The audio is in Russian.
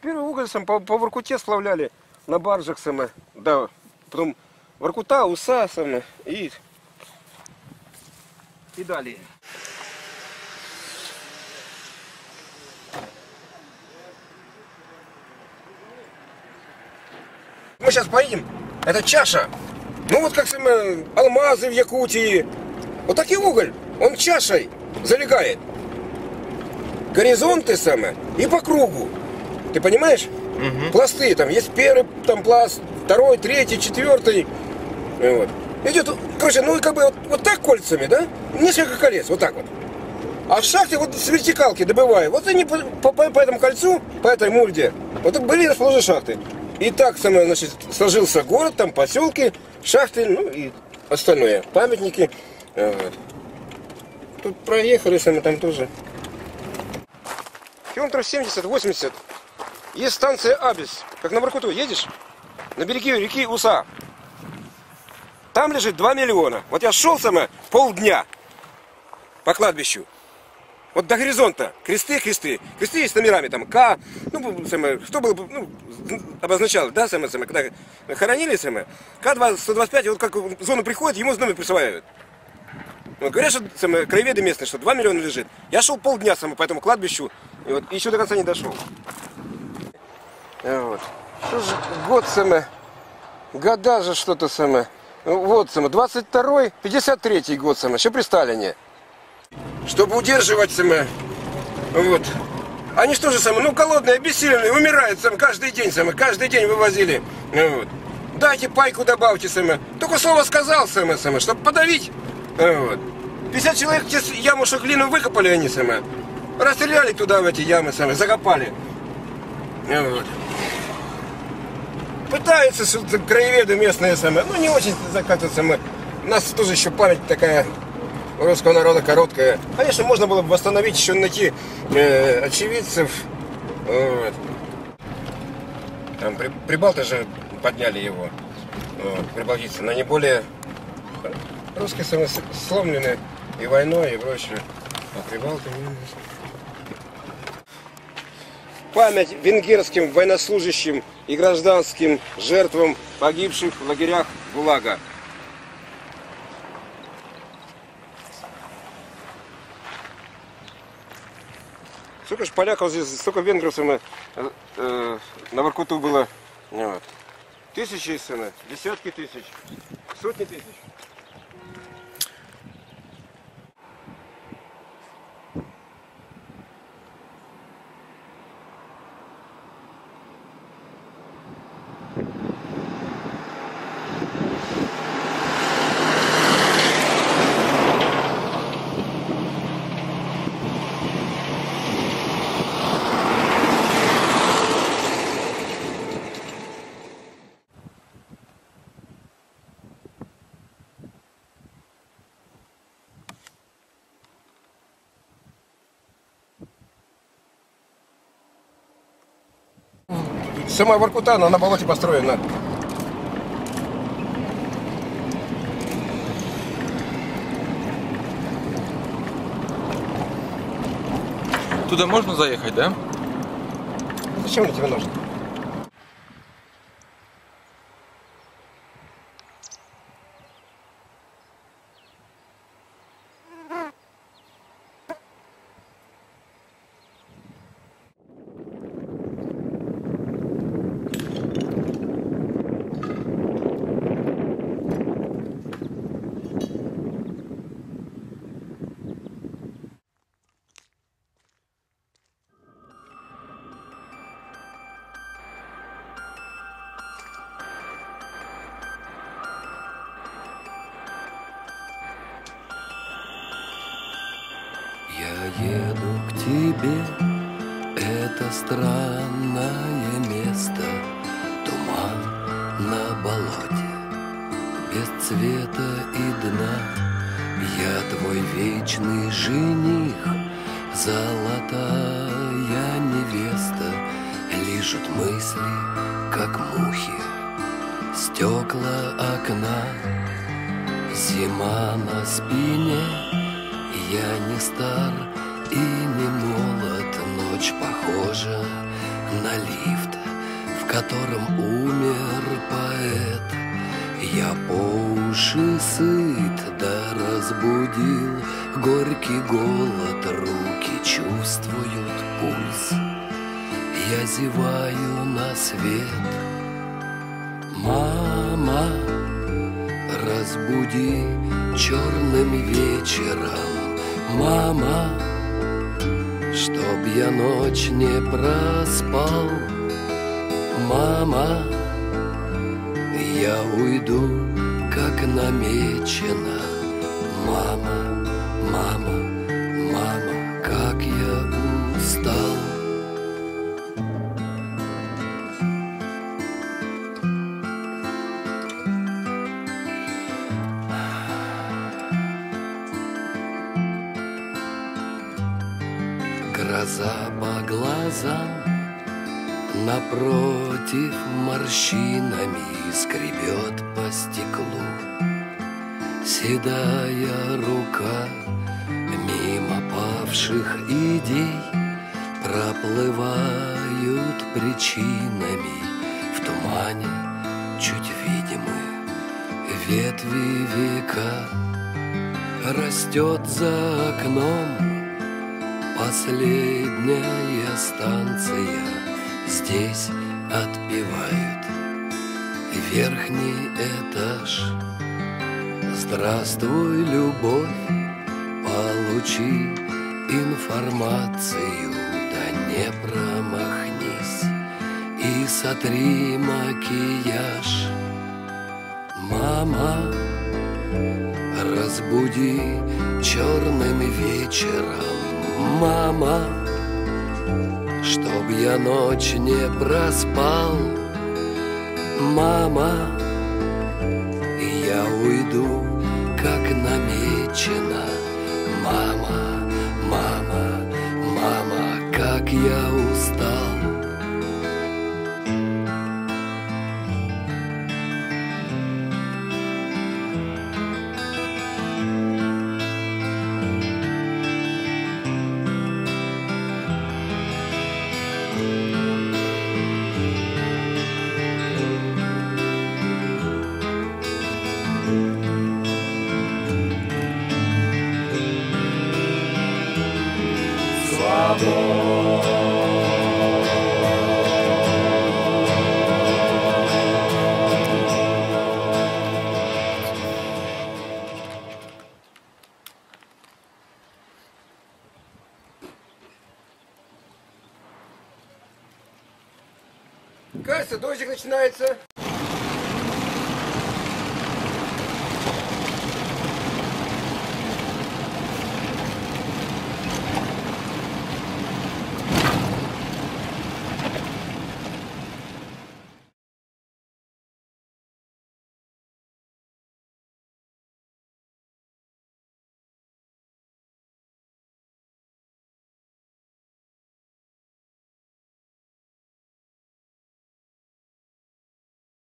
Первый уголь сам по, по Воркуте сплавляли на баржах саме. Да. Потом Воркута, Уса саме и, и далее. Мы сейчас поедем. Это чаша. Ну вот как саме, алмазы в Якутии. Вот такой уголь. Он чашей залегает. Горизонты саме и по кругу. Ты понимаешь? Пласты там. Есть первый там пласт, второй, третий, четвертый. Вот. Идет, короче, ну и как бы вот, вот так кольцами, да? Несколько колец, вот так вот. А в шахте вот с вертикалки добываю. Вот они по, по- по- этому кольцу, по этой мульде, вот были расположены шахты. И так самое, значит, сложился город, там поселки, шахты, ну и остальное. Памятники. Вот. Тут проехали сами там тоже. Километров 70-80. Есть станция Абис. Как на Воркуту едешь, на береге реки Уса. Там лежит 2 миллиона. Вот я шел саме полдня по кладбищу. Вот до горизонта. Кресты, кресты. Кресты есть с номерами там К. Ну, самое, что было, бы, ну, обозначало, да, самое, самое, когда хоронили самое. К-125, вот как в зону приходит, ему номер присваивают. Вот говорят, что самое, краеведы местные, что 2 миллиона лежит. Я шел полдня самое, по этому кладбищу, и вот еще до конца не дошел. Вот. Что же год самое, года же что-то самое. Вот самое, 22-й, 53-й год самое, еще при Сталине. Чтобы удерживать самое, вот. Они что же самое, ну голодные, обессиленные, умирают самое, каждый день самое, каждый день вывозили. Вот. Дайте пайку добавьте самое. Только слово сказал самое, самое, чтобы подавить. Вот. 50 человек яму шаглину выкопали они самое. Расстреляли туда в эти ямы самое, закопали. Вот. Пытаются краеведы местные самые, ну не очень закатываться мы. У нас тоже еще память такая у русского народа короткая. Конечно, можно было бы восстановить, еще найти э, очевидцев. Вот. Там при, прибалты же подняли его, вот, прибалтийцы, на не более русские самые с- сломлены и войной, и прочее. А прибалты... ну, память венгерским военнослужащим и гражданским жертвам погибших в лагерях ГУЛАГа. Сколько ж поляков здесь, столько венгров сына, э, э, на Воркуту было. Вот. Тысячи сына, десятки тысяч, сотни тысяч. Сама Воркута, она на болоте построена. Туда можно заехать, да? Зачем мне тебе нужно? Еду к тебе, это странное место, Туман на болоте, без цвета и дна. Я твой вечный жених, золотая невеста, Лижут мысли, как мухи, стекла окна. Зима на спине, я не стар и не ночь ночь похожа на лифт, в котором умер поэт. Я по уши сыт, да разбудил горький голод, руки чувствуют пульс. Я зеваю на свет. Мама, разбуди черным вечером, мама, Чтоб я ночь не проспал, мама, Я уйду, как намечено, мама, мама, Гроза по глазам Напротив морщинами Скребет по стеклу. Седая рука Мимо павших идей Проплывают причинами В тумане чуть видимы. Ветви века Растет за окном Последняя станция Здесь отпевают Верхний этаж. Здравствуй, любовь Получи информацию. Да не промахнись И сотри макияж. Мама, разбуди черным вечером Мама, чтоб я ночь не проспал. Мама, я уйду, как намечено. Мама, мама, мама, как я Кажется, дождик начинается.